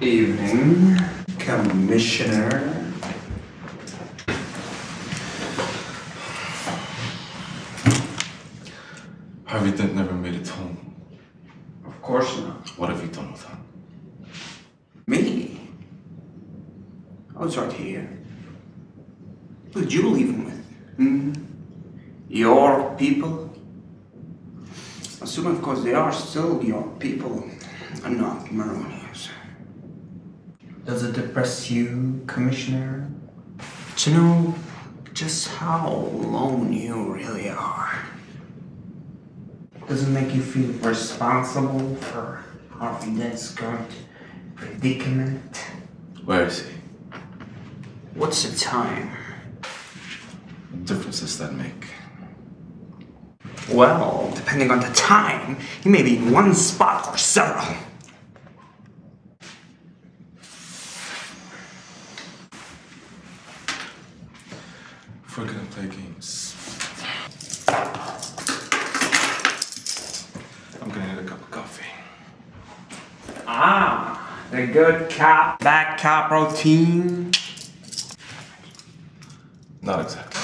Evening, Commissioner. Harvey Dent never made it home. Of course not. What have you done with her? Me? I was right here. Who did you leave him with? Hmm? Your people? Assume, of course, they are still your people and not Maroni's. Does it depress you, Commissioner, to know just how alone you really are? Does it make you feel responsible for Harvey Dent's current predicament? Where is he? What's the time? What difference does that make? Well, depending on the time, he may be in one spot or several. If we're gonna play games, I'm gonna need a cup of coffee. Ah, the good cop, bad cop routine. Not exactly.